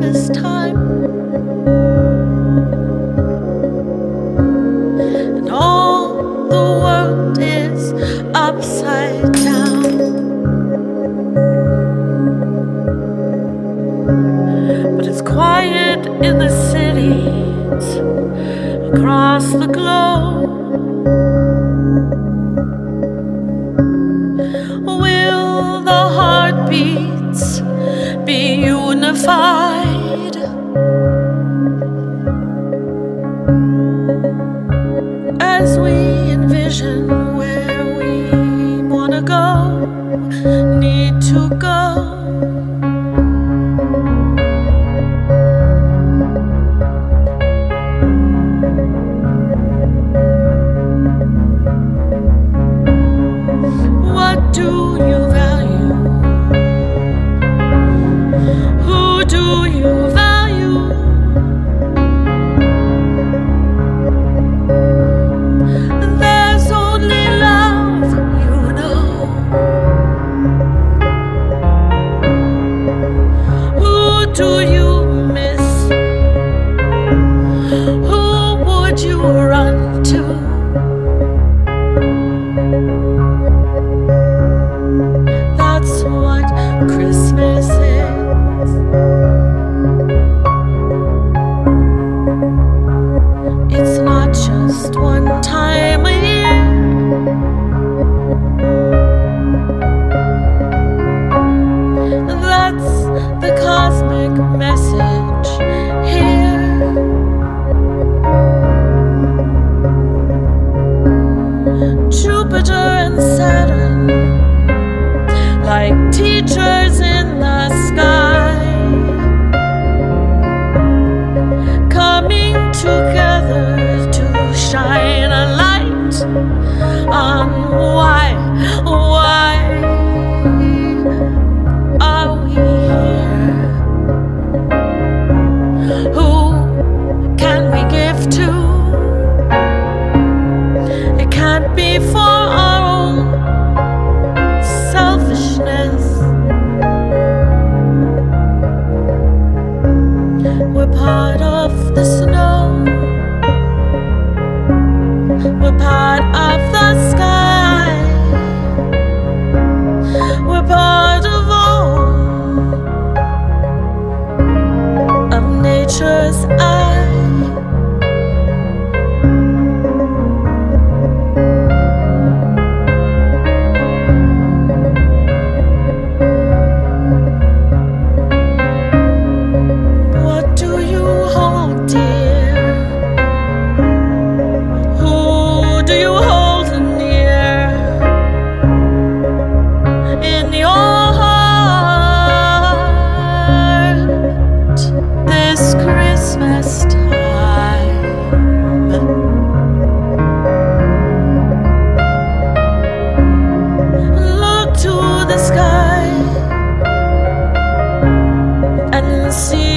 Christmas time. And all the world is upside down. But it's quiet in the cities across the globe. Will the heartbeats be unified? to go, need to go. That's what Chris teacher. Cause I and see